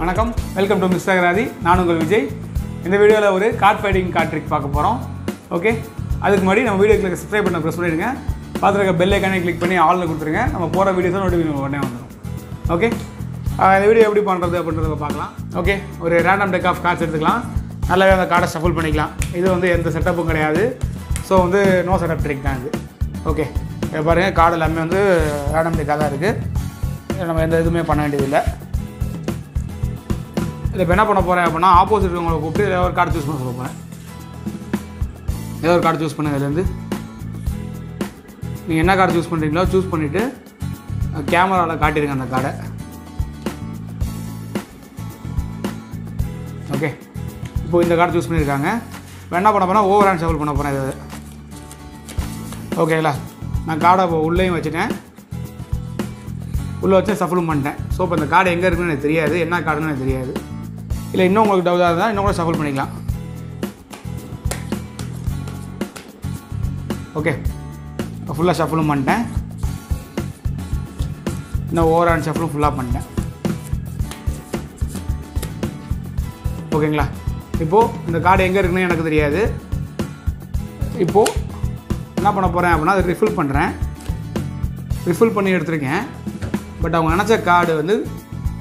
வணக்கம். Welcome to mister Rathi நான் உங்கள் விஜய். இந்த வீடியோவில் ஒரு கார்ட் ஃபைட்டிங் கார்ட் ட்ரிக் பார்க்க போகிறோம் ஓகே அதுக்கு முன்னாடி நம்ம வீடியோக்கு சப்ஸ்கிரைப் பண்ண ப்ரெஸ் பண்ணிடுங்க பார்த்துருக்க பெல் ஐக்கானே கிளிக் பண்ணி ஆலில் கொடுத்துருங்க. நம்ம போகிற வீடியோஸ் நோட்டிஃபிகேஷன் உடனே வந்துடும் ஓகே இந்த வீடியோ எப்படி பண்ணுறது அப்படின்றத பார்க்கலாம். ஓகே ஒரு ரேண்டம் டெக் ஆஃப் கார்ட்ஸ் எடுத்துக்கலாம். நல்லாவே அந்த கார்டை ஷஃபுல் பண்ணிக்கலாம். இது வந்து எந்த செட்டப்பும் கிடையாது. ஸோ வந்து நோ செட்டப் ட்ரிக் தான் இது. ஓகே பாருங்கள் கார்டு எல்லாமே வந்து ரேண்டம் தான் இருக்குது நம்ம எந்த இதுவுமே பண்ண வேண்டியதில்லை. இதில் இப்போ என்ன பண்ண போகிறேன் அப்படின்னா ஆப்போசிட் உங்களை கூப்பிட்டு ஏதோ ஒரு கார்டு சூஸ் பண்ண சொல்ல போகிறேன் ஏதோ ஒரு கார்டு சூஸ் பண்ணுங்க இதுலேருந்து நீங்கள் என்ன கார்டு சூஸ் பண்ணுறீங்களோ சூஸ் பண்ணிவிட்டு கேமராவில் காட்டிடுங்க அந்த கார்டை. ஓகே இப்போ இந்த கார்டு சூஸ் பண்ணியிருக்காங்க. இப்போ என்ன பண்ண போனால் ஓவர் ஹேண்ட் ஷஃபிள் பண்ண போகிறேன் இது. ஓகேங்களா நான் கார்டை இப்போ உள்ளேயும் வச்சுட்டேன். உள்ளே வச்சு சஃபலும் பண்ணிட்டேன். ஸோ இப்போ இந்த கார்டு எங்கே இருக்குன்னு எனக்கு தெரியாது. என்ன கார்டுன்னு எனக்கு தெரியாது. இல்லை இன்னும் உங்களுக்கு டவுட்டாக இருந்தால் இன்னும் கூட சஃபல் பண்ணிக்கலாம். ஓகே ஃபுல்லாக ஷஃபலும் பண்ணிட்டேன். இன்னும் ஓவர் ஹேண்ட் ஷஃபலும் ஃபுல்லாக பண்ணிட்டேன். ஓகேங்களா இப்போது இந்த கார்டு எங்கே இருக்குன்னு எனக்கு தெரியாது. இப்போது என்ன பண்ண போகிறேன் அப்படின்னா அதை ரிஃபில் பண்ணுறேன் ரிஃபில் பண்ணி எடுத்திருக்கேன். பட் அவங்க நினச்ச கார்டு வந்து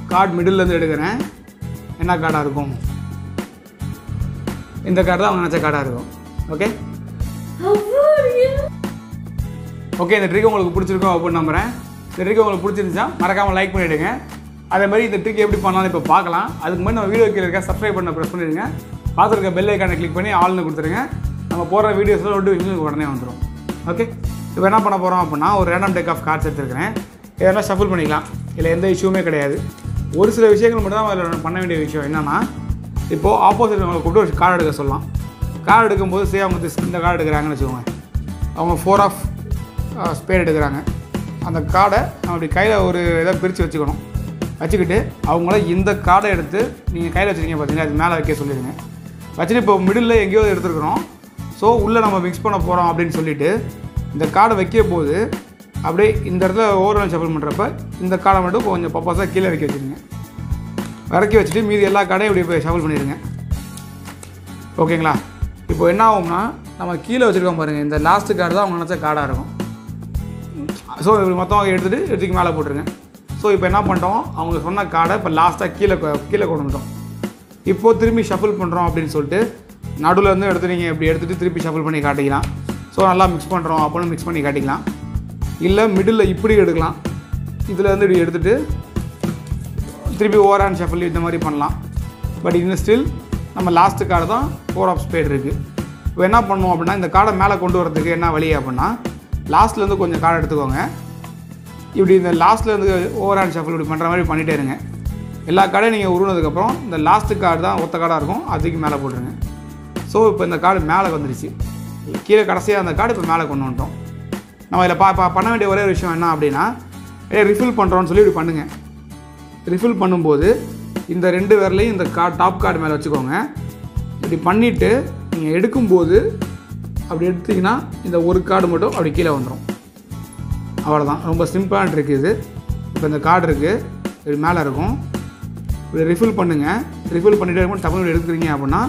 கார்டு மிடில்லேருந்து எடுக்கிறேன். என்ன கார்டாக இருக்கும்? இந்த கார்டு தான் அவங்க நினச்ச கார்டாக இருக்கும். ஓகே ஓகே இந்த ட்ரிக் உங்களுக்கு பிடிச்சிருக்கும் அப்படின்னு நம்புகிறேன் இந்த ட்ரிக் உங்களுக்கு பிடிச்சிருந்துச்சா மறக்காமல் லைக் பண்ணிவிடுங்க அதே மாதிரி இந்த ட்ரிக் எப்படி பண்ணலாம்னு இப்போ பார்க்கலாம். அதுக்கு முன்னாடி நம்ம வீடியோ கீழே இருக்க சப்ஸ்கிரைப் பண்ண ப்ரெஸ் பண்ணிடுங்க. பார்த்துருக்க பெல் ஐக்கானை கிளிக் பண்ணி ஆள்னு கொடுத்துருங்க நம்ம போடுற வீடியோஸில் நோட்டிஃபிகேஷன் உடனே வந்துடும் ஓகே இப்போ என்ன பண்ண போகிறோம் அப்படின்னா ஒரு ரேண்டம் டேக் ஆஃப் கார்ட்ஸ் எடுத்துருக்கிறேன். இதெல்லாம் ஷஃபிள் பண்ணிக்கலாம். இதில் எந்த இஷ்யூமே கிடையாது. ஒரு சில விஷயங்கள் மட்டும் தான் அதில் பண்ண வேண்டிய விஷயம் என்னென்னா இப்போது ஆப்போசிட் அவங்களை கூப்பிட்டு ஒரு கார்டு எடுக்க சொல்லலாம். கார்டு எடுக்கும்போது சே அவங்க இந்த கார்டு எடுக்கிறாங்கன்னு வச்சுக்கோங்க. அவங்க ஃபோர் ஆஃப் ஸ்பேட் எடுக்கிறாங்க. அந்த கார்டை நம்ம அப்படி கையில் ஒரு இதை பிரித்து வச்சுக்கணும். வச்சுக்கிட்டு அவங்கள இந்த கார்டை எடுத்து நீங்கள் கையில் வச்சுருக்கீங்க பார்த்தீங்கன்னா அது மேலே வைக்க சொல்லிடுங்க. வச்சுட்டு இப்போ மிடில் எங்கேயோ எடுத்துருக்குறோம். ஸோ உள்ளே நம்ம மிக்ஸ் பண்ண போகிறோம் அப்படின்னு சொல்லிவிட்டு இந்த கார்டை வைக்க போது அப்படியே இந்த இடத்துல ஓவரால் ஷஃபிள் பண்ணுறப்ப இந்த கார்டை மட்டும் கொஞ்சம் பப்பாசாக கீழே வைக்க வச்சுருங்க. இறக்கி வச்சுட்டு மீதி எல்லா கார்டையும் இப்படி போய் ஷஃபிள் பண்ணிடுங்க. ஓகேங்களா இப்போ என்ன ஆகும்னா நம்ம கீழே வச்சுருக்கோம் பாருங்கள் இந்த லாஸ்ட்டு கார்டு தான் அவங்க நினச்ச கார்டாக இருக்கும். ஸோ இப்படி மொத்தம் எடுத்துகிட்டு எடுத்துக்கு மேலே போட்டுருங்க. ஸோ இப்போ என்ன பண்ணிட்டோம்? அவங்க சொன்ன கார்டை இப்போ லாஸ்ட்டாக கீழே கீழே கொண்டு வந்துட்டோம். இப்போது திரும்பி ஷஃபிள் பண்ணுறோம் அப்படின்னு சொல்லிட்டு நடுவில் இருந்து எடுத்து நீங்கள் இப்படி எடுத்துகிட்டு திருப்பி ஷஃபிள் பண்ணி காட்டிக்கலாம். ஸோ நல்லா மிக்ஸ் பண்ணுறோம் அப்படின்னு மிக்ஸ் பண்ணி காட்டிக்கலாம். இல்லை மிடில் இப்படி எடுக்கலாம். இதில் இருந்து இப்படி எடுத்துகிட்டு திருப்பி ஓவர் ஹேண்ட் ஷஃபிள் இந்த மாதிரி பண்ணலாம். பட் இன்னும் ஸ்டில் நம்ம லாஸ்ட்டு கார்டு தான் ஃபோர் ஆஃப் ஸ்பேட் இருக்குது இப்போ என்ன பண்ணுவோம் அப்படின்னா இந்த கார்டை மேலே கொண்டு வரதுக்கு என்ன வழி அப்படின்னா லாஸ்ட்லேருந்து கொஞ்சம் கார்டு எடுத்துக்கோங்க. இப்படி இந்த லாஸ்ட்லேருந்து ஓவர் ஹேண்ட் ஷஃபிள் இப்படி பண்ணுற மாதிரி பண்ணிகிட்டே இருங்க. எல்லா கார்டையும் நீங்கள் உருவினதுக்கப்புறம் இந்த லாஸ்ட்டு கார்டு தான் ஒத்த கார்டாக இருக்கும். அதுக்கு மேலே போட்டுருங்க. ஸோ இப்போ இந்த கார்டு மேலே வந்துருச்சு. கீழே கடைசியாக அந்த கார்டு இப்போ மேலே கொண்டு வந்துட்டோம். நம்ம இதில் பா பா- பண்ண வேண்டிய ஒரே ஒரு விஷயம் என்ன அப்படின்னா ரிஃபில் பண்ணுறோன்னு சொல்லி இப்படி பண்ணுங்கள் ரிஃபில் பண்ணும்போது இந்த ரெண்டு விரலையும் இந்த கா டாப் கார்டு மேலே வச்சுக்கோங்க. இப்படி பண்ணிவிட்டு நீங்கள் எடுக்கும்போது அப்படி எடுத்தீங்கன்னா இந்த ஒரு கார்டு மட்டும் அப்படி கீழே வந்துடும் அவ்வளோதான் ரொம்ப சிம்பிளான ட்ரிக் இது. இப்போ இந்த கார்டு இருக்குது இது மேலே இருக்கும். இப்படி ரிஃபில் பண்ணுங்கள் ரிஃபில் பண்ணிட்டு இருக்கும் டபுள் எடுக்கிறீங்க அப்படின்னா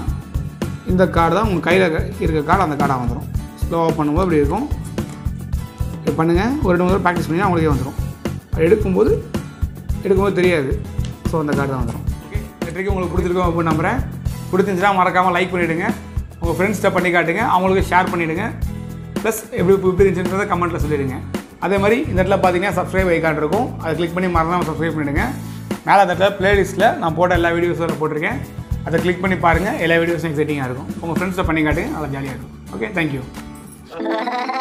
இந்த கார்டு தான் உங்கள் கையில் இருக்க கார்டு அந்த கார்டாக வந்துடும் ஸ்லோவாக பண்ணும்போது அப்படி இருக்கும். இது பண்ணுங்கள் ஒரு ரெண்டு மூணு ப்ராக்டிஸ் பண்ணி அவங்களுக்கே வந்துடும் அது எடுக்கும்போது எடுக்கும்போது தெரியாது. ஸோ அந்த கார்டு தான் வந்துடும் ஓகே இன்றைக்கு உங்களுக்கு பிடிச்சிருக்கும் அப்படின்னு நம்புகிறேன் பிடிச்சிருந்துச்சுன்னா மறக்காமல் லைக் பண்ணிவிடுங்க உங்கள் ஃப்ரெண்ட்ஸ்கிட்ட பண்ணி காட்டுங்க. அவங்களுக்கு ஷேர் பண்ணிவிடுங்க ப்ளஸ் எப்படி எப்படி இருந்துச்சுன்றதை கமெண்ட்டில் சொல்லிடுங்க. அதே மாதிரி இந்த இடத்துல பார்த்தீங்கன்னா சப்ஸ்கிரைப் ஐக்கான் இருக்கும். அதை கிளிக் பண்ணி மறந்தாமல் சப்ஸ்கிரைப் பண்ணிவிடுங்க மேலே அந்த இடத்துல ப்ளேலிஸ்ட்டில் நான் போட்ட எல்லா வீடியோஸும் போட்டிருக்கேன். அதை கிளிக் பண்ணி பாருங்கள் எல்லா வீடியோஸும் செட்டிங்காக இருக்கும். உங்கள் ஃப்ரெண்ட்ஸை பண்ணி காட்டுங்க. நல்லா ஜாலியாக இருக்கும். Okay thank you